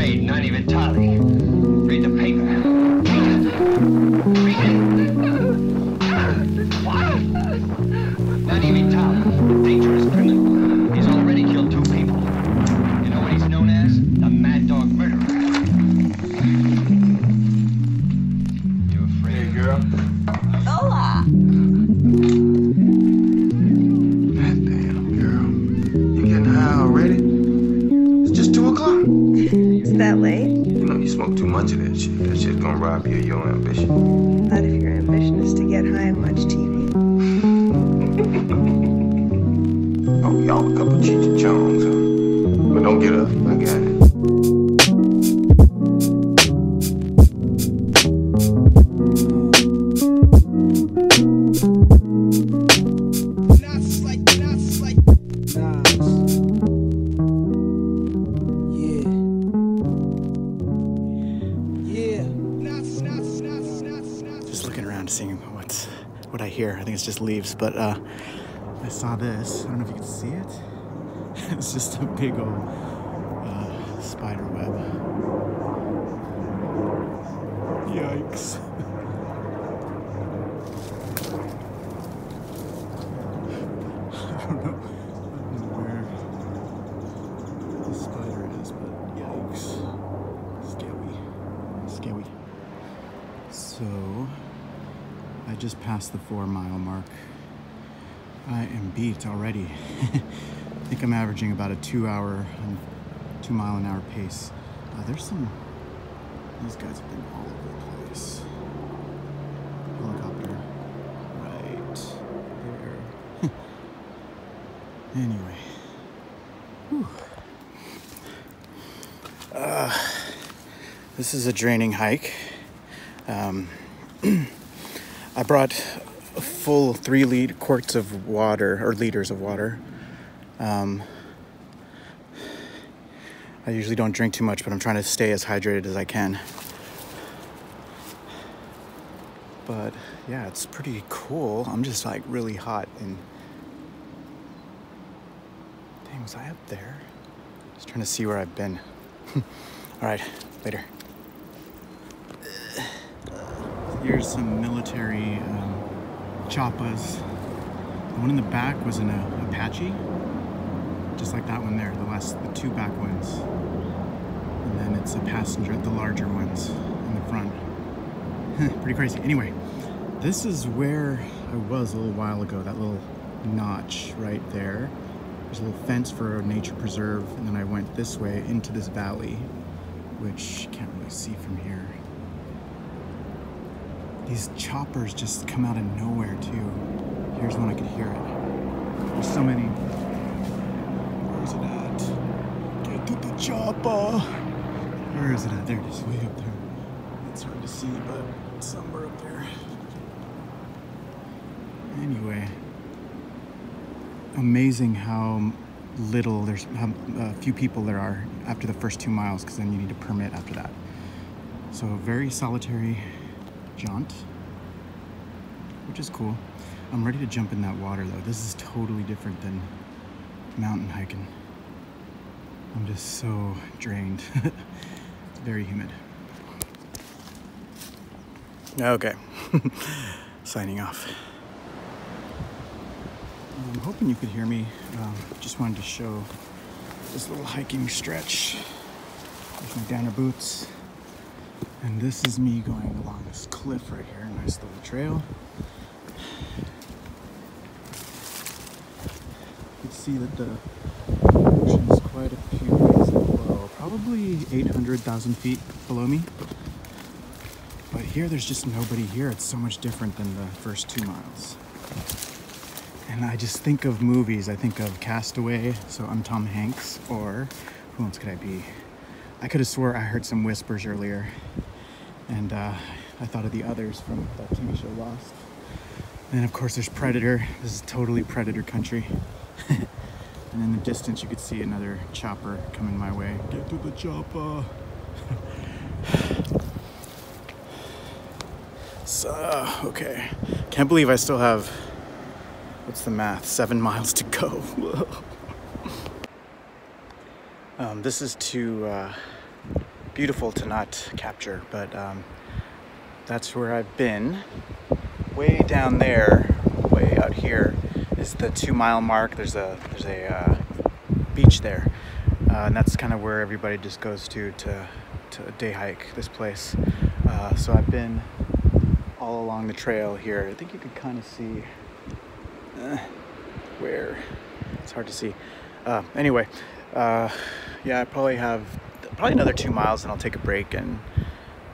parade, not even Tali. That late? You know you smoke too much of that shit. That shit's gonna rob you of your ambition. Not if your ambition is to get high and watch TV. Oh, y'all a couple Cheech and Chongs, huh? But don't get up. Around seeing what's what I hear. I think it's just leaves, but uh, I saw this. I don't know if you can see it. it's just a big old uh, spider web. Yikes. I don't know, I don't know where the spider is, but yikes. Scary. Scary. So, Passed the four mile mark. I am beat already. I think I'm averaging about a two hour, two mile an hour pace. Uh, there's some, these guys have been all over the place. Helicopter, right there. anyway. Uh, this is a draining hike. Um, I brought full three lead quarts of water or liters of water. Um, I usually don't drink too much, but I'm trying to stay as hydrated as I can. But yeah, it's pretty cool. I'm just like really hot and. Dang, was I up there? Just trying to see where I've been. All right, later. Here's some military um, choppas. The one in the back was an uh, Apache, just like that one there. The last, the two back ones, and then it's a passenger, the larger ones in the front. Pretty crazy. Anyway, this is where I was a little while ago. That little notch right there. There's a little fence for a nature preserve, and then I went this way into this valley, which you can't really see from here. These choppers just come out of nowhere too. Here's one I could hear it. There's so many. Where is it at? Get to the chopper. Where is it at? There it is, way up there. It's hard to see, but somewhere up there. Anyway, amazing how little there's how uh, few people there are after the first two miles, because then you need a permit after that. So very solitary jaunt, which is cool. I'm ready to jump in that water though. This is totally different than mountain hiking. I'm just so drained. it's very humid. Okay, signing off. I'm hoping you could hear me. Um, just wanted to show this little hiking stretch with my Danner boots. And this is me going along this cliff right here. Nice little trail. You can see that the ocean is quite a few ways below, probably 800,000 feet below me. But here, there's just nobody here. It's so much different than the first two miles. And I just think of movies. I think of Castaway, so I'm Tom Hanks, or who else could I be? I could have swore I heard some whispers earlier, and uh, I thought of the others from that TV show Lost. And of course, there's Predator. This is totally Predator country. and in the distance, you could see another chopper coming my way. Get to the chopper. so, okay. Can't believe I still have, what's the math? Seven miles to go. um, this is to uh, beautiful to not capture, but um, that's where I've been. Way down there, way out here, is the two mile mark. There's a there's a uh, beach there, uh, and that's kind of where everybody just goes to to to day hike this place. Uh, so I've been all along the trail here. I think you can kind of see uh, where it's hard to see. Uh, anyway, uh, yeah, I probably have probably another two miles, and I'll take a break and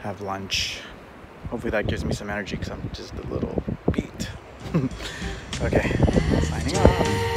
have lunch. Hopefully that gives me some energy because I'm just a little beat. okay, signing off.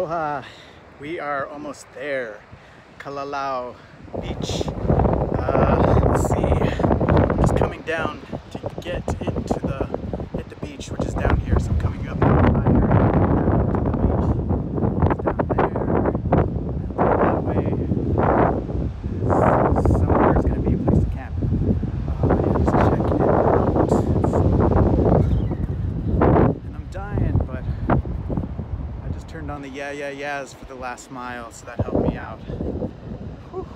Aloha! We are almost there. Kalalau Beach. Uh, let's see. Just coming down to get into the hit the beach, which is down here. So I'm coming up higher to the beach. It's down there. That way is somewhere is going to be a place to camp. Uh, yeah, just check it out. And I'm dying, but I just turned on the yeah, yeah, yeahs for the last mile, so that helped me out. Whew.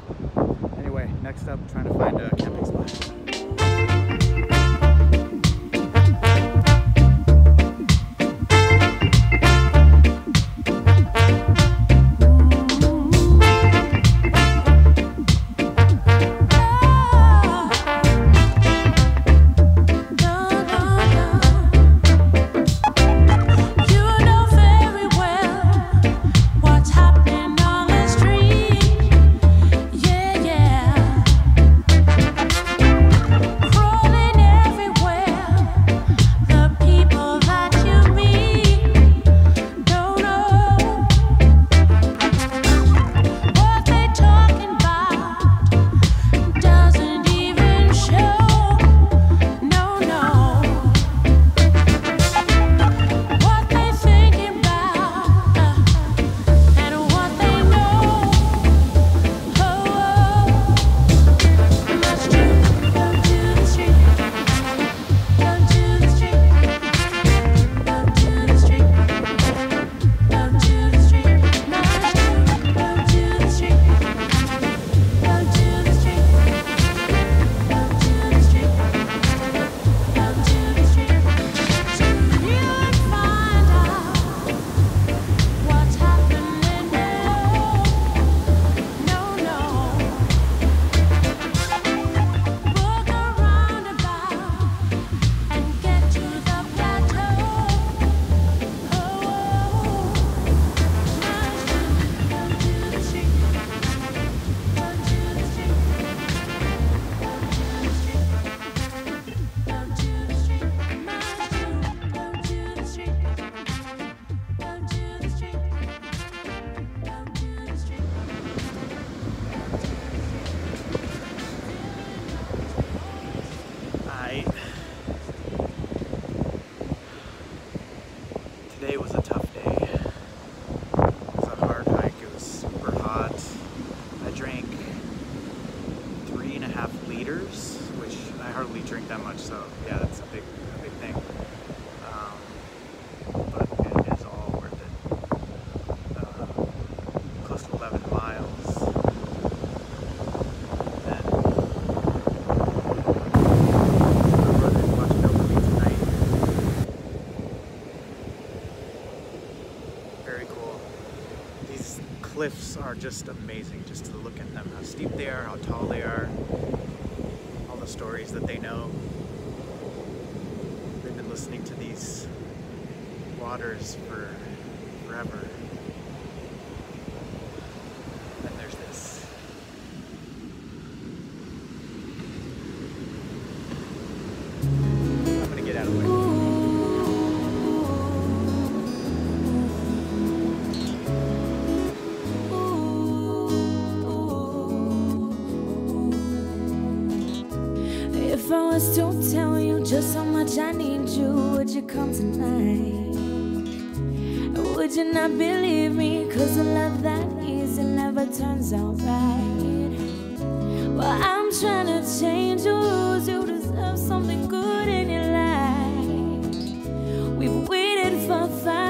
Anyway, next up, trying to find a camping spot. today was a tough cliffs are just amazing just to look at them, how steep they are, how tall they are, all the stories that they know. They've been listening to these waters for forever. If I was to tell you just how much I need you, would you come tonight? Would you not believe me? Cause a love that easy never turns out right. Well, I'm trying to change your rules. You deserve something good in your life. We've waited for far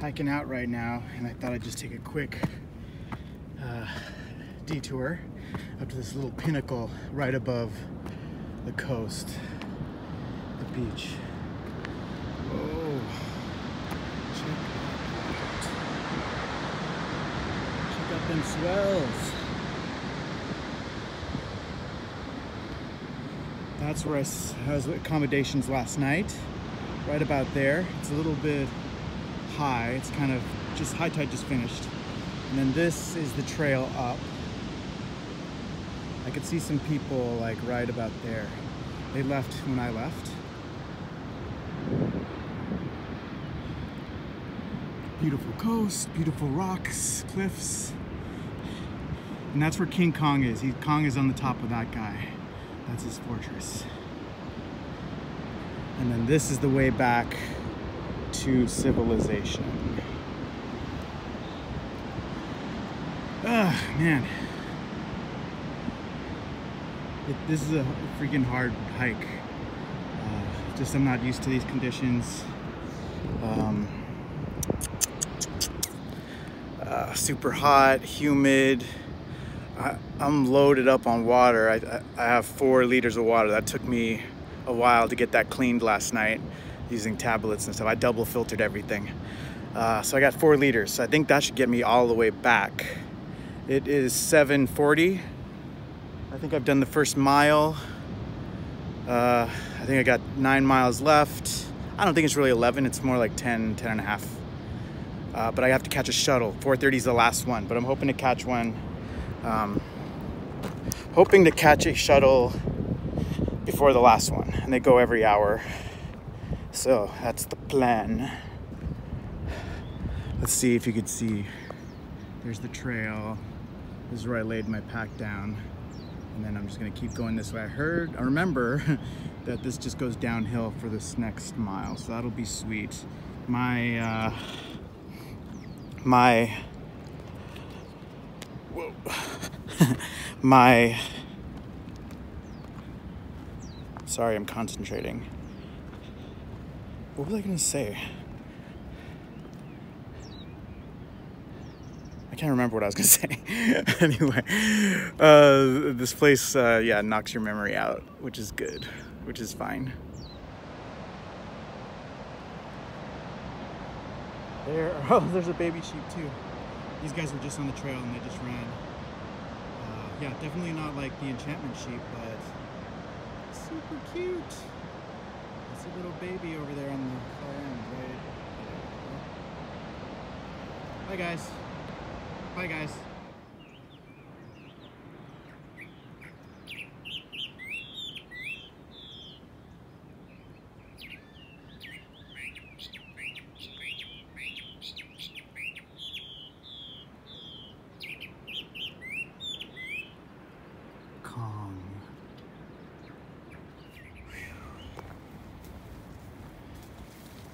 hiking out right now, and I thought I'd just take a quick uh, detour up to this little pinnacle right above the coast, the beach. Whoa! Check out. Check out them swells. That's where I was with accommodations last night, right about there. It's a little bit high. It's kind of just high tide just finished. And then this is the trail up. I could see some people like right about there. They left when I left. Beautiful coast, beautiful rocks, cliffs. And that's where King Kong is. He, Kong is on the top of that guy. That's his fortress. And then this is the way back to civilization. Ah, man. It, this is a freaking hard hike. Uh, just I'm not used to these conditions. Um, uh, super hot, humid. I, I'm loaded up on water. I, I, I have four liters of water. That took me a while to get that cleaned last night using tablets and stuff. I double filtered everything. Uh, so I got four liters. So I think that should get me all the way back. It is 740. I think I've done the first mile. Uh, I think I got nine miles left. I don't think it's really 11. It's more like 10, 10 and a half. Uh, but I have to catch a shuttle. 4.30 is the last one, but I'm hoping to catch one. Um, hoping to catch a shuttle before the last one, and they go every hour. So that's the plan. Let's see if you could see. There's the trail. This is where I laid my pack down. And then I'm just gonna keep going this way. I heard, I remember that this just goes downhill for this next mile. So that'll be sweet. My, uh, my, whoa, my, sorry, I'm concentrating. What was I gonna say? I can't remember what I was gonna say. anyway, uh, this place, uh, yeah, knocks your memory out, which is good. which is fine. There, oh, there's a baby sheep too. These guys were just on the trail and they just ran. Uh, yeah, definitely not like the enchantment sheep, but super cute. It's a little baby over there on the far end, right? Bye guys. Bye guys.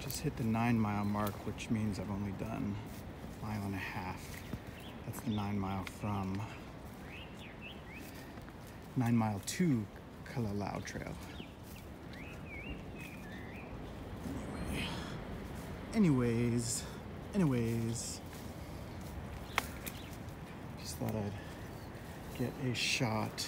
Just hit the nine mile mark, which means I've only done a mile and a half. That's the nine mile from nine mile to Kalalau Trail. Anyway, anyways, anyways, just thought I'd get a shot.